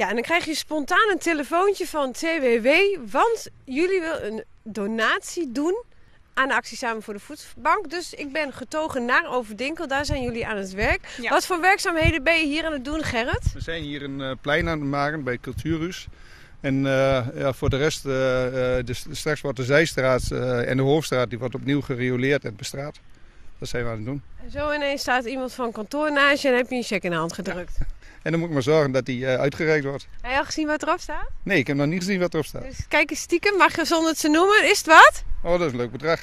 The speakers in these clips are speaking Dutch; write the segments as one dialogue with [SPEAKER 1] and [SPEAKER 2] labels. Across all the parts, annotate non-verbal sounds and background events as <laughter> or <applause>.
[SPEAKER 1] Ja, en dan krijg je spontaan een telefoontje van TWW, want jullie willen een donatie doen aan de actie Samen voor de Voedselbank. Dus ik ben getogen naar Overdinkel, daar zijn jullie aan het werk.
[SPEAKER 2] Ja.
[SPEAKER 1] Wat voor werkzaamheden ben je hier aan het doen, Gerrit?
[SPEAKER 3] We zijn hier een eh, plein aan het maken bij Cultuurhuis. En eh, ja, voor de rest, eh, straks wordt de Zijstraat eh, en de Hoofdstraat die wordt opnieuw gerioleerd en bestraat. Dat zijn we aan het doen.
[SPEAKER 1] En zo ineens staat iemand van kantoor naast je en heb je een check in de hand gedrukt. <laughs>
[SPEAKER 3] En dan moet ik maar zorgen dat die eh, uitgereikt wordt.
[SPEAKER 1] Heb je al gezien wat erop staat?
[SPEAKER 3] Nee, ik heb nog niet gezien wat erop staat.
[SPEAKER 1] Dus kijk eens stiekem, mag je zonder het te noemen. Is het wat?
[SPEAKER 3] Oh, dat is een leuk bedrag.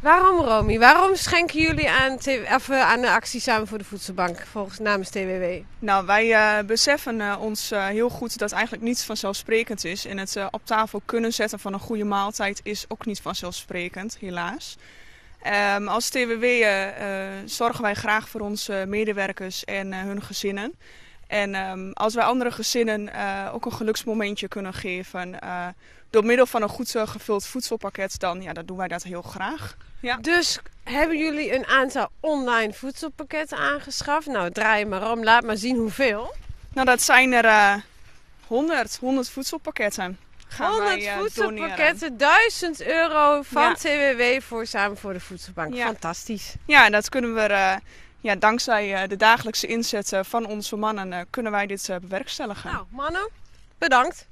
[SPEAKER 1] Waarom, Romy? Waarom schenken jullie aan, of, eh, aan de actie Samen voor de Voedselbank volgens namens TWW?
[SPEAKER 2] Nou, wij eh, beseffen ons eh, heel goed dat eigenlijk niets vanzelfsprekend is. En het op tafel kunnen zetten van een goede maaltijd is ook niet vanzelfsprekend, helaas. Ehm, als TWW eh, eh, zorgen wij graag voor onze medewerkers en eh, hun gezinnen. En ehm, als wij andere gezinnen eh, ook een geluksmomentje kunnen geven eh, door middel van een goed eh, gevuld voedselpakket, dan, ja, dan doen wij dat heel graag. Ja.
[SPEAKER 1] Dus hebben jullie een aantal online voedselpakketten aangeschaft? Nou, draai je maar om, laat maar zien hoeveel.
[SPEAKER 2] Nou, dat zijn er eh 100, 100 voedselpakketten. Gaan
[SPEAKER 1] 100
[SPEAKER 2] wij, eh,
[SPEAKER 1] voedselpakketten, 1000 euro van. TWW voor Samen voor de Voedselbank. Fantastisch.
[SPEAKER 2] Ja, en dat kunnen we, eh, ja, dankzij eh, de dagelijkse inzet van onze mannen, kunnen wij dit bewerkstelligen.
[SPEAKER 1] Nou, mannen, bedankt.